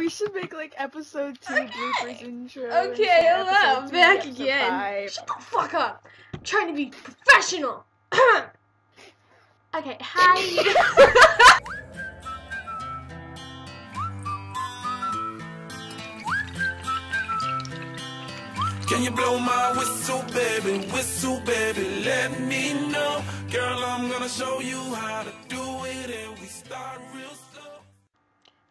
We should make like episode two bloopers intro. Okay, and hello, episode I'm three, back episode again. five. Shut the fuck up. I'm trying to be professional. okay, hi. Can you blow my whistle, baby? Whistle, baby, let me know. Girl, I'm gonna show you how to do it, and we start real slow.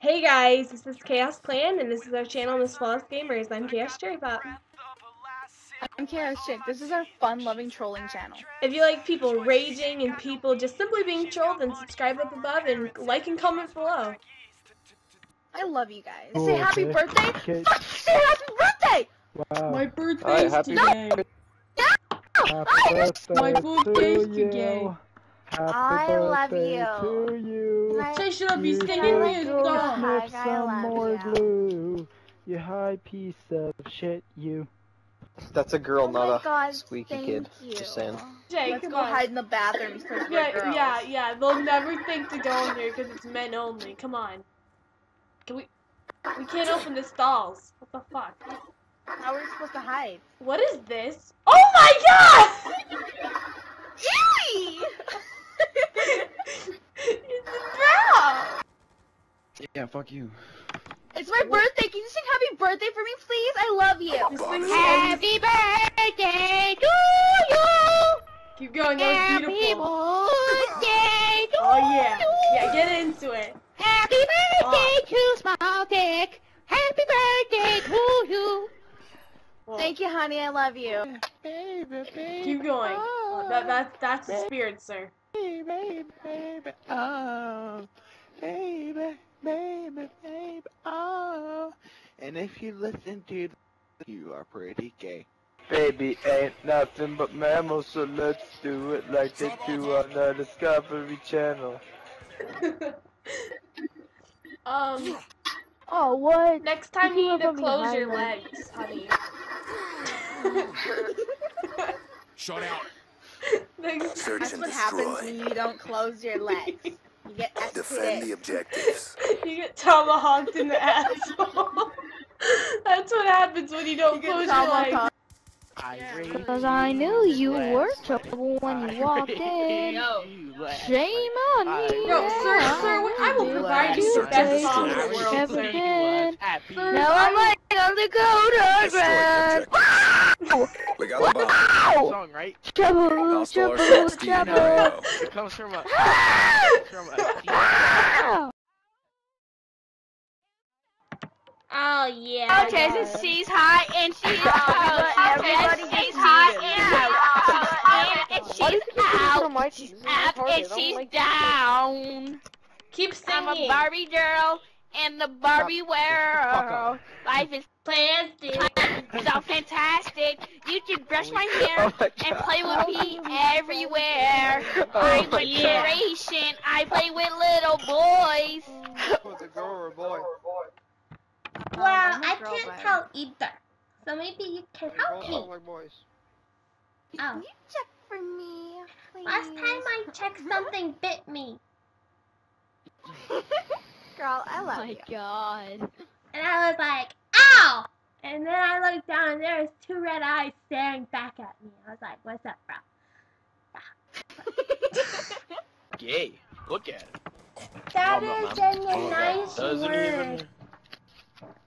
Hey guys, this is Khaos Clan, and this is our channel, Miss Flawless Gamers. I'm Khaos Cherrypop. I'm Khaos Chick. This is our fun-loving trolling channel. If you like people raging and people just simply being trolled, then subscribe up above and like and comment below. I love you guys. Oh, Say happy okay. birthday. Okay. Fuck, say happy birthday. Wow. My Hi, birthday's happy today. Happy birthday My birthday's to today. You. Happy I love birthday you. To you. Say shut up, you You singing should music go on. I some love more you. glue. You high piece of shit, you. That's a girl, Oh not a God, squeaky thank kid. You. Just saying. Jay, Let's go on. hide in the bathrooms Yeah, girls. yeah, yeah. They'll never think to go in here because it's men only. Come on. Can we? We can't open the stalls. What the fuck? How are we supposed to hide? What is this? Oh my god! Eee! it's a brow. Yeah, fuck you. it's my birthday. Can you sing happy birthday for me, please? I love you. This Happy birthday to you. Keep going. That was Happy beautiful. birthday to Oh yeah, you. yeah. Get into it. Happy birthday oh. to Small Dick. Happy birthday to you. Well, Thank you, honey. I love you. Baby, baby. Keep going. Oh, that that that's the spirit, sir. Baby, baby, oh. Baby, baby, baby, oh. And if you listen to the, you are pretty gay. Baby ain't nothing but mammals, so let's do it like they do on the Discovery Channel. um, Oh, what? next time you need to close your legs, honey. Shut out. Next- Search That's and what happens destroy. when you don't close your legs. You get Defend the objectives. you get tomahawked in the asshole. That's what happens when you don't You close your legs. Because I knew you were trouble when you walked in. Shame on me. No, sir, sir, I will provide you the best and song in the world, Ever sir. did. Now I'm like on the Dakota Destroy grass. Uh, the objectives. We got the bomb. Song, right? Trouble, Hostile trouble, shots, Steve. trouble. Here It comes from a. from a! Oh yeah. Okay, so she's hot and she's out. Okay, she's hot and. She's in and she's out. Up and she's down. Keep I'm a singing. Barbie girl in the Barbie world. Life is Plastic. so fantastic. You can brush my oh hair Oh my and play with me everywhere. Oh I'm my a generation. I play with little boys. Was a girl or a boy? Um, well, I'm a I girl, can't but- tell either. So maybe you can help me. don't like boys. Oh. You check for me, please. Last time I checked, something bit me. Girl, I love oh you. god. And I was like, ow! And then I looked down and there was two red eyes staring back at me. I was like, what's up, bro? Gay. Look at it. That Oh, is no, in a nice Doesn't word. even.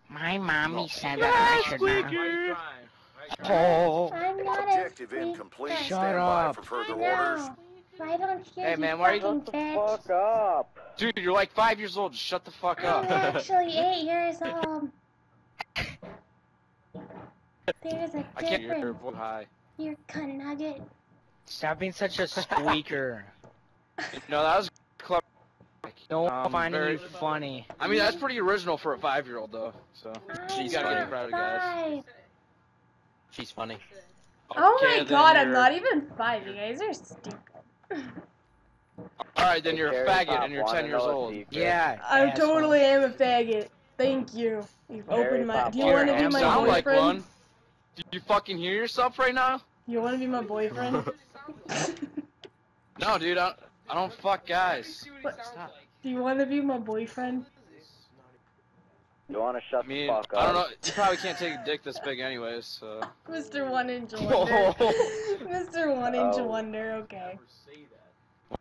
My mommy said that I should not. Oh. I'm not Objective a incomplete. Shut up. for I further orders. know. I don't hear Hey man, why are you fucking bitch. up? Dude, you're like five years old. Just shut the fuck I'm up. actually eight years old. There's a I can't hear your difference. voice high. You cunt nugget. Stop being such a squeaker. No, that was clever. Don't Um, find very- it funny. I mean, that's pretty original for a five-year-old, though. So I'm you gotta not get proud of guys. She's funny. Oh Okay, my god, I'm not even five. You guys are stupid. All right, then you're a faggot and you're ten years old. Yeah. I asshole. totally am a faggot. Thank you. You've opened my. Do you want to be my sound like boyfriend? one. Do you fucking hear yourself right now? You want to be my boyfriend? No, dude. I, I don't fuck guys. What? Stop. Do you want to be my boyfriend? You wanna shut I mean, the fuck up? I don't know. You probably can't take a dick this big anyways, so. Mr. One Inch Wonder. Mr. One Inch Oh. Wonder, okay.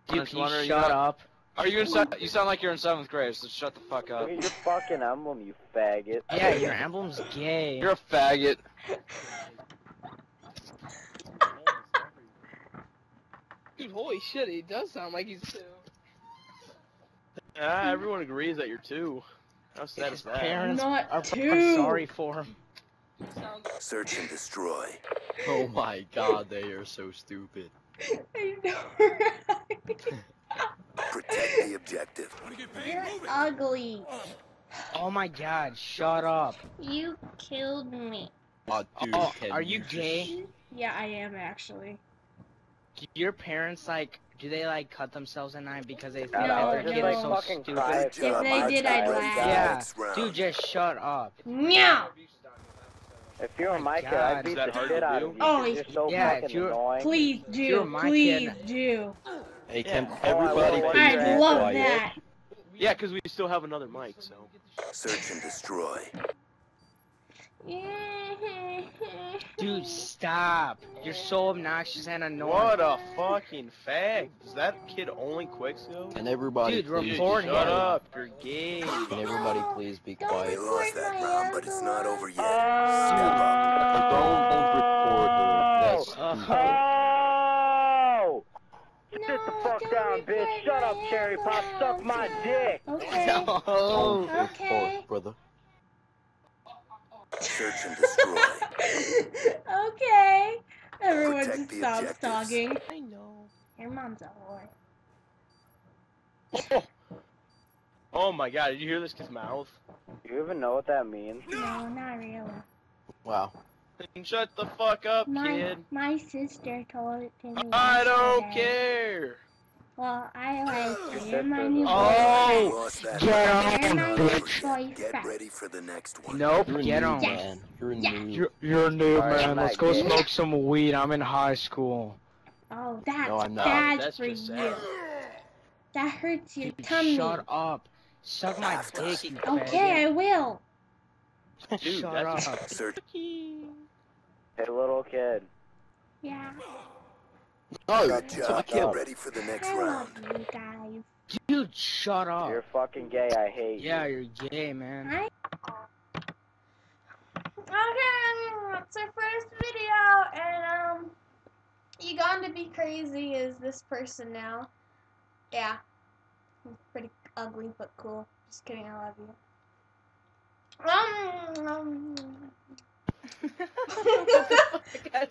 Dude, Just can you wondering, shut you know- up? Are you in? Se- you sound like you're in seventh grade, so shut the fuck up. Look at your fucking emblem, you faggot. Yeah, your emblem's gay. You're a faggot. Dude, holy shit, he does sound like he's two. Ah, everyone agrees that you're two. How sad is that? parents Not are two. fucking sorry for him. Search and destroy. Oh my god, they are so stupid. I know, right? Protect the objective. You're ugly. Oh my god, shut up. You killed me. Oh, dude, oh, are you gay? Yeah, I am actually. Do your parents like? Do they like cut themselves at night because they think No, that their kid like, is so fucking stupid? cry If they did, I'd laugh. Yeah, dude, just shut up. Meow. If you were Oh my my kid, I'd beat the hard shit out of you. Oh, 'cause you're so yeah, if fucking you're- annoying. Please do. Please do. Hey, can Oh, everybody I will. please I'd love quiet? that. Yeah, because we still have another mic, so. Search and destroy. Dude, stop. You're so obnoxious and annoying. What a fucking fag. Is that kid only Quickscope? Can everybody Dude, please report be him. Shut quiet? up, you're gay. Can everybody please be They quiet? lost that round, but it's not over yet. Uh, oh! Step up. Don't, don't record her. That's Uh, Oh! Sit the fuck down, bitch. Shut up, Cherry Pop. Suck my dick. Okay. no. Oh, okay. report, brother. Search and destroy. okay. Everyone Protect just the stops objectives. talking. I know. Your mom's a whore. Oh. oh my god, did you hear this kid's mouth? Do you even know what that means? No, not really. Wow. Shut the fuck up, My kid. my sister told it to me. I don't care. Well, I like you. Your You're my new Oh! They Get on, my Not over bitch. Get ready for the next one. Nope, You're get on. Yes. man. You're a Yeah. You're, you're a noob, Alright, man. I'm Let's go gay. smoke some weed. I'm in high school. Oh, that's No, I'm not. bad That's for you. sad. That hurts your Dude, tummy. shut up. Suck my After. dick, you Okay, I will. faggot. Dude, Shut up. Search. Hey, little kid. Yeah. Oh, Good that's my job. kid. Get ready for the next I love round. you guys. Dude, shut up. You're fucking gay. I hate Yeah, you. Yeah, you're gay, man. I. Okay, it's our first video, and um, you gone to be crazy is this person now. Yeah, he's pretty ugly but cool. Just kidding, I love you. Um, um